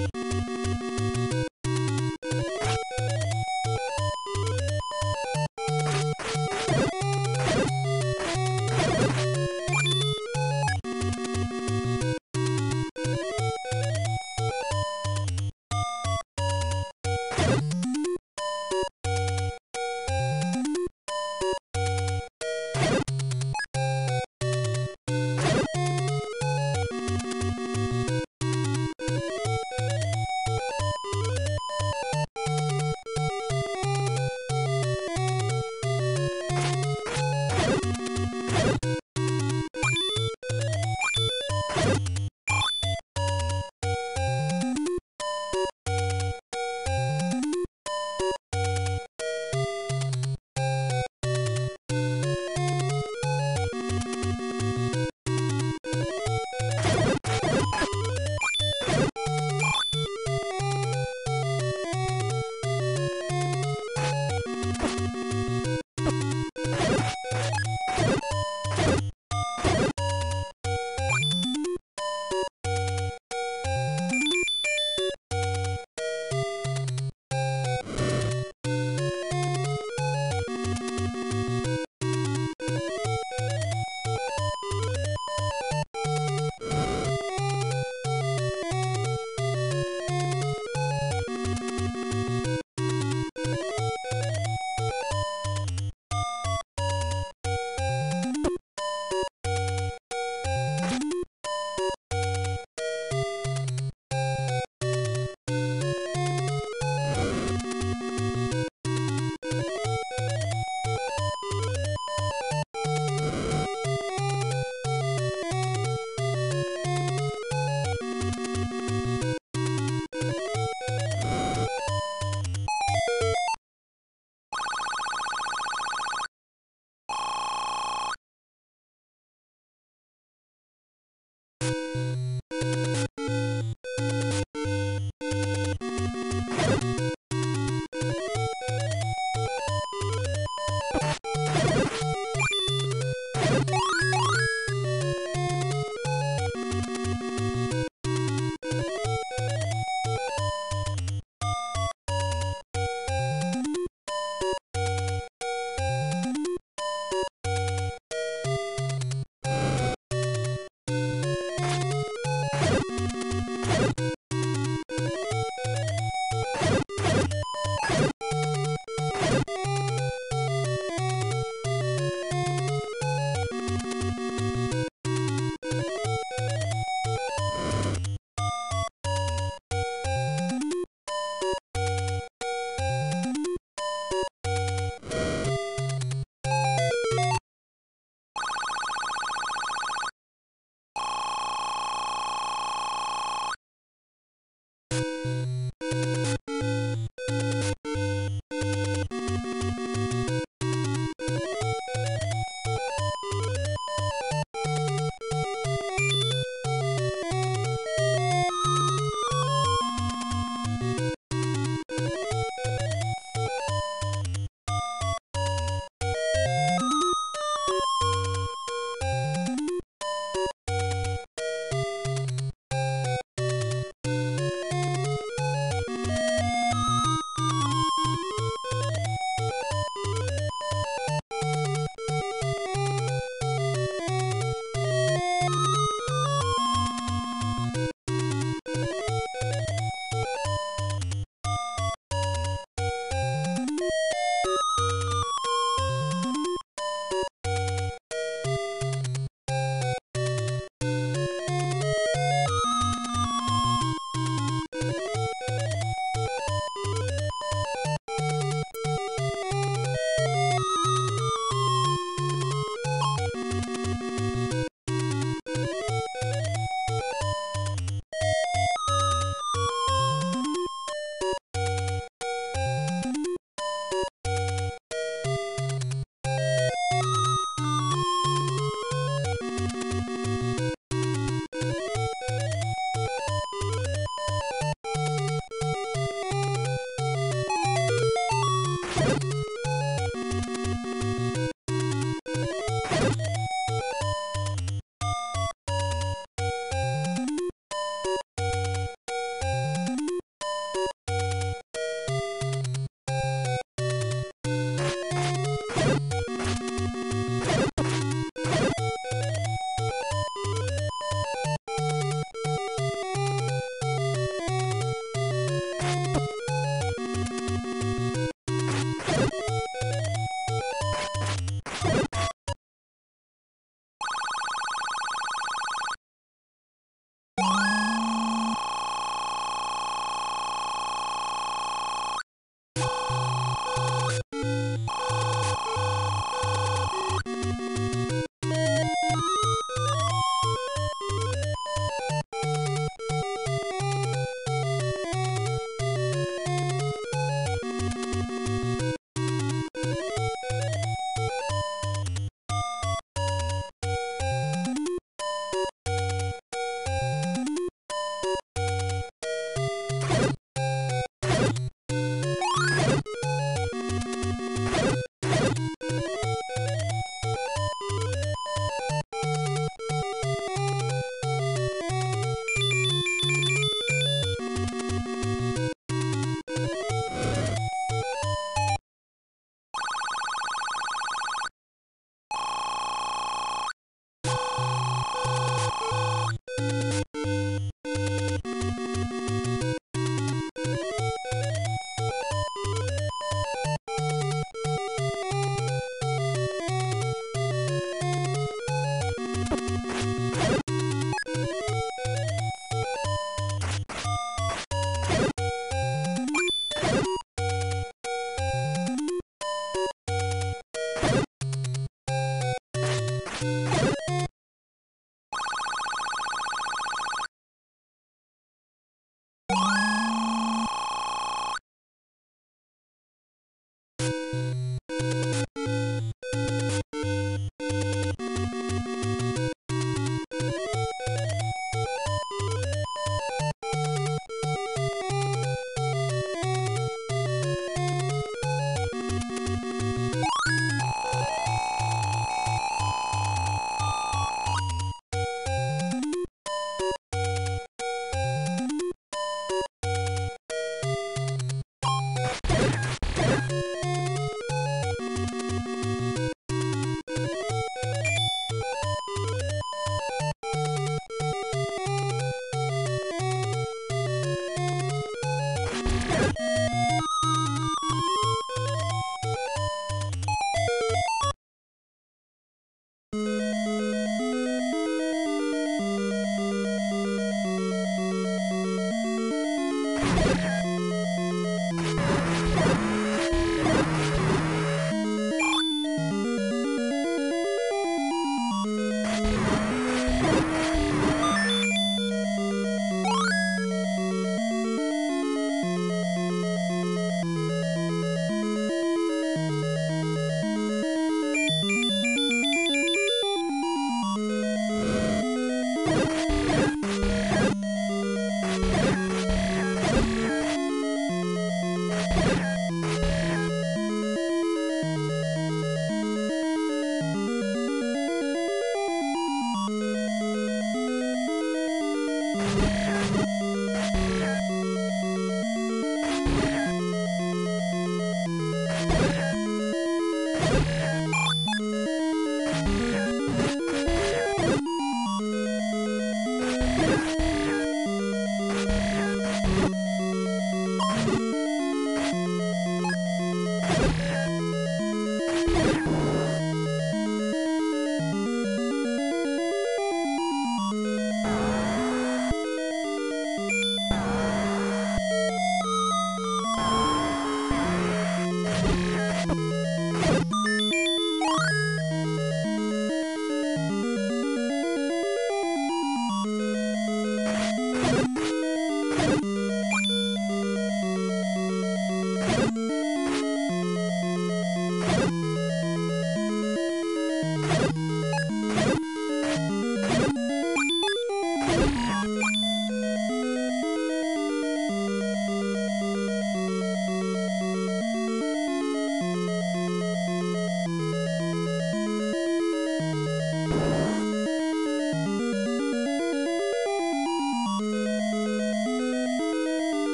Música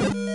you